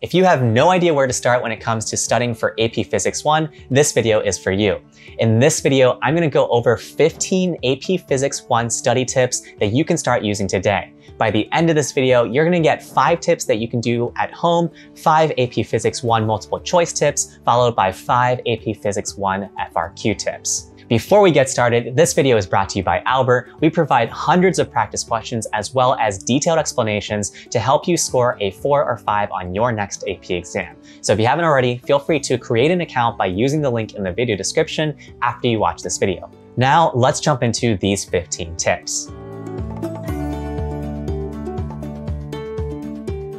If you have no idea where to start when it comes to studying for AP Physics 1, this video is for you. In this video, I'm gonna go over 15 AP Physics 1 study tips that you can start using today. By the end of this video, you're gonna get five tips that you can do at home, five AP Physics 1 multiple choice tips, followed by five AP Physics 1 FRQ tips. Before we get started, this video is brought to you by Albert. We provide hundreds of practice questions as well as detailed explanations to help you score a four or five on your next AP exam. So if you haven't already, feel free to create an account by using the link in the video description after you watch this video. Now let's jump into these 15 tips.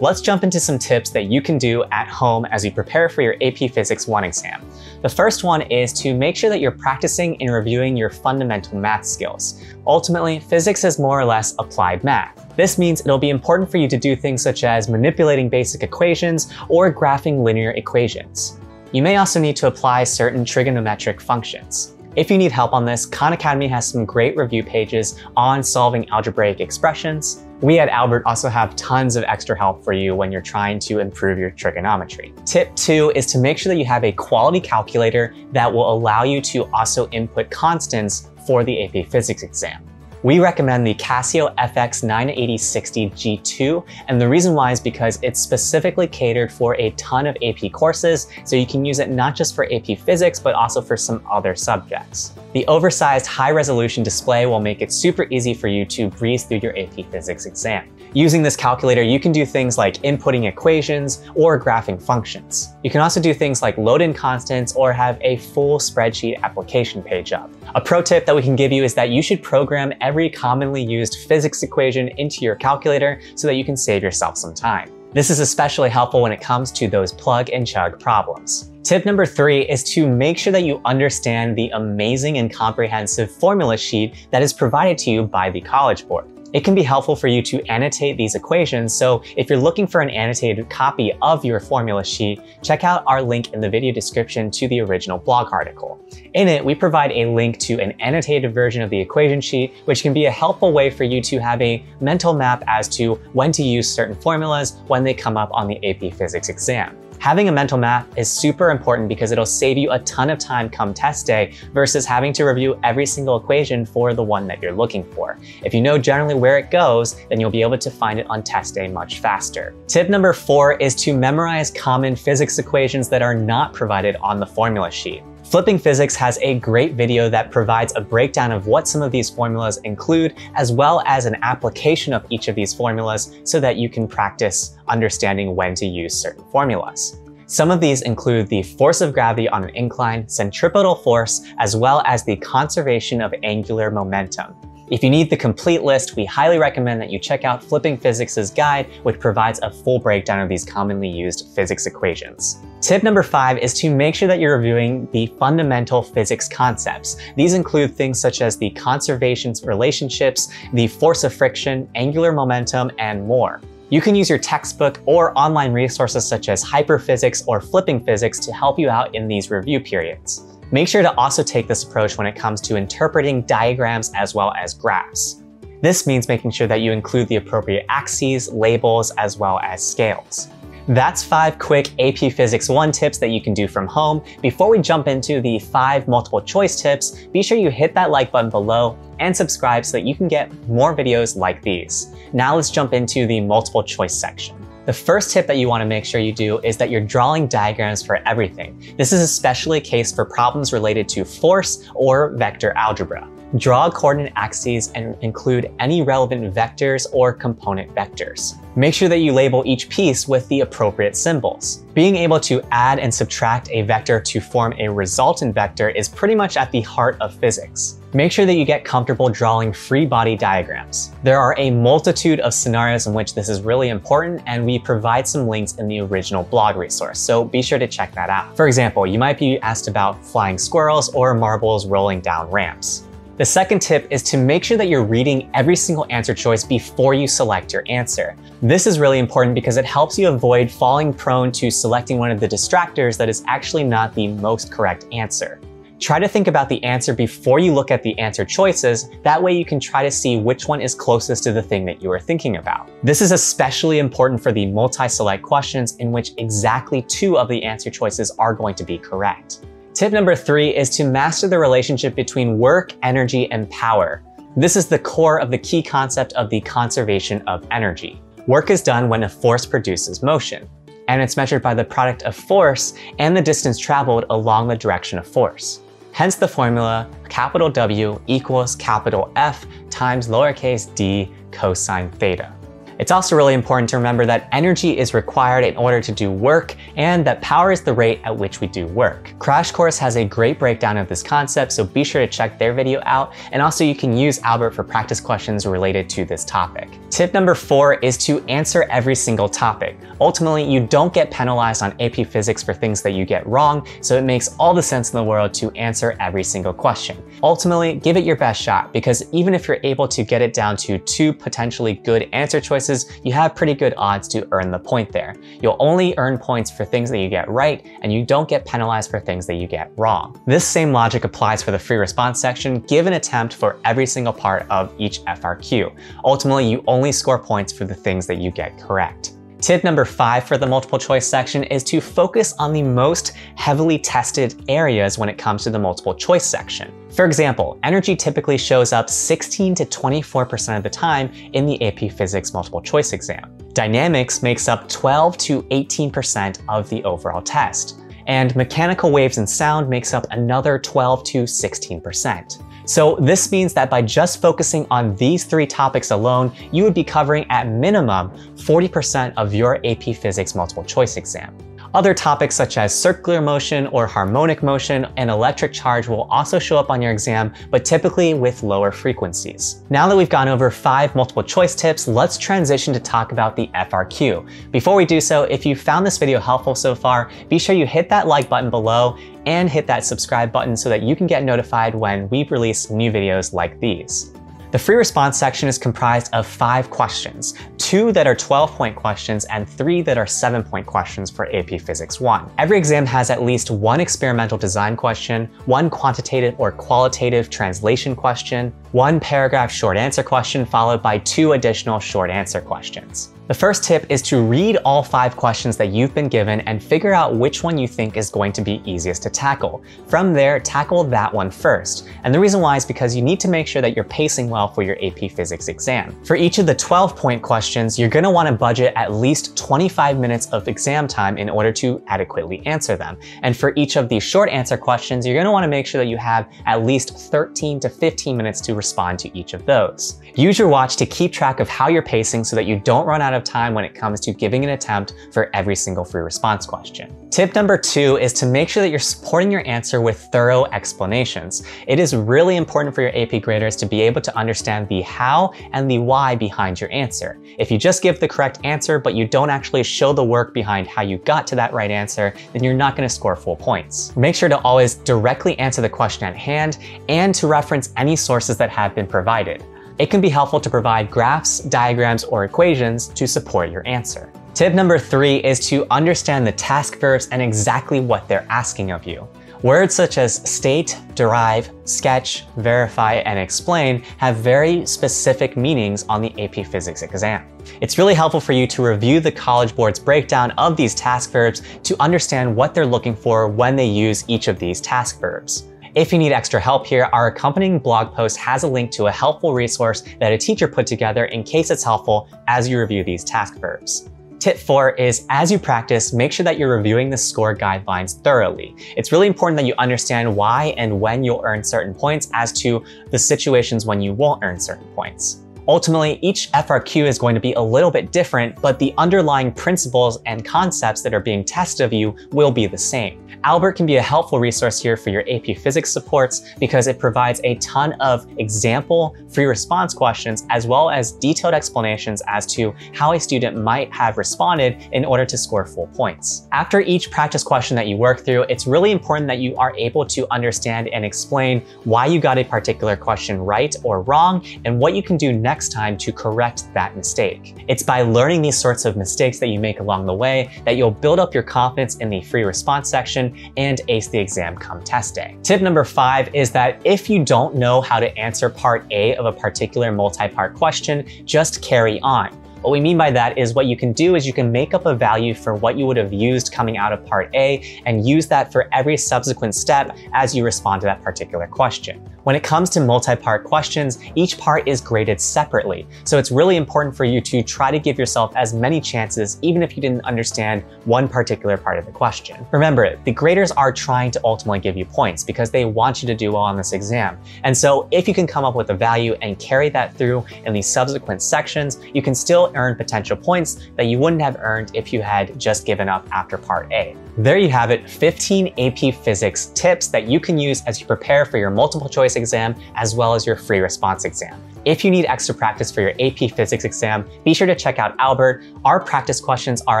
Let's jump into some tips that you can do at home as you prepare for your AP Physics 1 exam. The first one is to make sure that you're practicing and reviewing your fundamental math skills. Ultimately, physics is more or less applied math. This means it'll be important for you to do things such as manipulating basic equations or graphing linear equations. You may also need to apply certain trigonometric functions. If you need help on this, Khan Academy has some great review pages on solving algebraic expressions, we at Albert also have tons of extra help for you when you're trying to improve your trigonometry. Tip two is to make sure that you have a quality calculator that will allow you to also input constants for the AP Physics exam. We recommend the Casio FX9860G2, and the reason why is because it's specifically catered for a ton of AP courses, so you can use it not just for AP Physics, but also for some other subjects. The oversized high-resolution display will make it super easy for you to breeze through your AP Physics exam. Using this calculator, you can do things like inputting equations or graphing functions. You can also do things like load in constants or have a full spreadsheet application page up. A pro tip that we can give you is that you should program every commonly used physics equation into your calculator so that you can save yourself some time. This is especially helpful when it comes to those plug and chug problems. Tip number three is to make sure that you understand the amazing and comprehensive formula sheet that is provided to you by the College Board. It can be helpful for you to annotate these equations, so if you're looking for an annotated copy of your formula sheet, check out our link in the video description to the original blog article. In it, we provide a link to an annotated version of the equation sheet, which can be a helpful way for you to have a mental map as to when to use certain formulas when they come up on the AP Physics exam. Having a mental map is super important because it'll save you a ton of time come test day versus having to review every single equation for the one that you're looking for. If you know generally where it goes, then you'll be able to find it on test day much faster. Tip number four is to memorize common physics equations that are not provided on the formula sheet. Flipping Physics has a great video that provides a breakdown of what some of these formulas include, as well as an application of each of these formulas so that you can practice understanding when to use certain formulas. Some of these include the force of gravity on an incline, centripetal force, as well as the conservation of angular momentum. If you need the complete list, we highly recommend that you check out Flipping Physics' guide, which provides a full breakdown of these commonly used physics equations. Tip number five is to make sure that you're reviewing the fundamental physics concepts. These include things such as the conservation relationships, the force of friction, angular momentum, and more. You can use your textbook or online resources such as Hyperphysics or Flipping Physics to help you out in these review periods. Make sure to also take this approach when it comes to interpreting diagrams as well as graphs. This means making sure that you include the appropriate axes, labels, as well as scales. That's five quick AP Physics 1 tips that you can do from home. Before we jump into the five multiple choice tips, be sure you hit that like button below and subscribe so that you can get more videos like these. Now let's jump into the multiple choice section. The first tip that you want to make sure you do is that you're drawing diagrams for everything. This is especially a case for problems related to force or vector algebra. Draw coordinate axes and include any relevant vectors or component vectors. Make sure that you label each piece with the appropriate symbols. Being able to add and subtract a vector to form a resultant vector is pretty much at the heart of physics. Make sure that you get comfortable drawing free body diagrams. There are a multitude of scenarios in which this is really important and we provide some links in the original blog resource, so be sure to check that out. For example, you might be asked about flying squirrels or marbles rolling down ramps. The second tip is to make sure that you're reading every single answer choice before you select your answer. This is really important because it helps you avoid falling prone to selecting one of the distractors that is actually not the most correct answer. Try to think about the answer before you look at the answer choices. That way you can try to see which one is closest to the thing that you are thinking about. This is especially important for the multi-select questions in which exactly two of the answer choices are going to be correct. Tip number three is to master the relationship between work, energy, and power. This is the core of the key concept of the conservation of energy. Work is done when a force produces motion, and it's measured by the product of force and the distance traveled along the direction of force. Hence the formula capital W equals capital F times lowercase d cosine theta. It's also really important to remember that energy is required in order to do work and that power is the rate at which we do work. Crash Course has a great breakdown of this concept, so be sure to check their video out. And also you can use Albert for practice questions related to this topic. Tip number four is to answer every single topic. Ultimately, you don't get penalized on AP Physics for things that you get wrong, so it makes all the sense in the world to answer every single question. Ultimately, give it your best shot because even if you're able to get it down to two potentially good answer choices, choices, you have pretty good odds to earn the point there. You'll only earn points for things that you get right, and you don't get penalized for things that you get wrong. This same logic applies for the free response section. Give an attempt for every single part of each FRQ. Ultimately, you only score points for the things that you get correct. Tip number five for the multiple choice section is to focus on the most heavily tested areas when it comes to the multiple choice section. For example, energy typically shows up 16 to 24% of the time in the AP Physics multiple choice exam. Dynamics makes up 12 to 18% of the overall test. And mechanical waves and sound makes up another 12 to 16%. So this means that by just focusing on these three topics alone, you would be covering at minimum 40% of your AP Physics multiple choice exam. Other topics such as circular motion or harmonic motion and electric charge will also show up on your exam, but typically with lower frequencies. Now that we've gone over five multiple choice tips, let's transition to talk about the FRQ. Before we do so, if you found this video helpful so far, be sure you hit that like button below and hit that subscribe button so that you can get notified when we release new videos like these. The free response section is comprised of five questions, two that are 12 point questions and three that are seven point questions for AP Physics 1. Every exam has at least one experimental design question, one quantitative or qualitative translation question, one paragraph short answer question followed by two additional short answer questions. The first tip is to read all five questions that you've been given and figure out which one you think is going to be easiest to tackle. From there, tackle that one first. And the reason why is because you need to make sure that you're pacing well for your AP Physics exam. For each of the 12 point questions, you're gonna wanna budget at least 25 minutes of exam time in order to adequately answer them. And for each of these short answer questions, you're gonna wanna make sure that you have at least 13 to 15 minutes to respond to each of those. Use your watch to keep track of how you're pacing so that you don't run out of time when it comes to giving an attempt for every single free response question. Tip number two is to make sure that you're supporting your answer with thorough explanations. It is really important for your AP graders to be able to understand the how and the why behind your answer. If you just give the correct answer, but you don't actually show the work behind how you got to that right answer, then you're not gonna score full points. Make sure to always directly answer the question at hand and to reference any sources that have been provided it can be helpful to provide graphs, diagrams, or equations to support your answer. Tip number three is to understand the task verbs and exactly what they're asking of you. Words such as state, derive, sketch, verify, and explain have very specific meanings on the AP Physics exam. It's really helpful for you to review the College Board's breakdown of these task verbs to understand what they're looking for when they use each of these task verbs. If you need extra help here, our accompanying blog post has a link to a helpful resource that a teacher put together in case it's helpful as you review these task verbs. Tip four is as you practice, make sure that you're reviewing the score guidelines thoroughly. It's really important that you understand why and when you'll earn certain points as to the situations when you won't earn certain points. Ultimately, each FRQ is going to be a little bit different, but the underlying principles and concepts that are being tested of you will be the same. Albert can be a helpful resource here for your AP Physics supports because it provides a ton of example free response questions as well as detailed explanations as to how a student might have responded in order to score full points. After each practice question that you work through, it's really important that you are able to understand and explain why you got a particular question right or wrong and what you can do next next time to correct that mistake. It's by learning these sorts of mistakes that you make along the way that you'll build up your confidence in the free response section and ace the exam come test day. Tip number five is that if you don't know how to answer part A of a particular multi-part question, just carry on. What we mean by that is what you can do is you can make up a value for what you would have used coming out of part A and use that for every subsequent step as you respond to that particular question. When it comes to multi-part questions, each part is graded separately. So it's really important for you to try to give yourself as many chances even if you didn't understand one particular part of the question. Remember, the graders are trying to ultimately give you points because they want you to do well on this exam. And so if you can come up with a value and carry that through in these subsequent sections, you can still earn potential points that you wouldn't have earned if you had just given up after part A. There you have it, 15 AP Physics tips that you can use as you prepare for your multiple choice exam as well as your free response exam. If you need extra practice for your AP Physics exam, be sure to check out Albert. Our practice questions are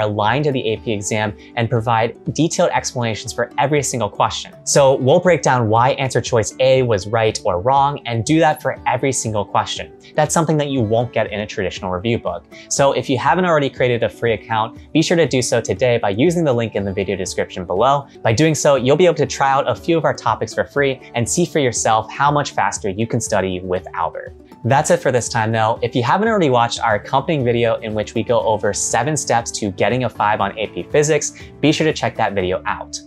aligned to the AP exam and provide detailed explanations for every single question. So we'll break down why answer choice A was right or wrong and do that for every single question. That's something that you won't get in a traditional review book. So if you haven't already created a free account, be sure to do so today by using the link in the video description below. By doing so, you'll be able to try out a few of our topics for free and see for yourself how much faster you can study with Albert. That's it for this time though. If you haven't already watched our accompanying video in which we go over seven steps to getting a five on AP Physics, be sure to check that video out.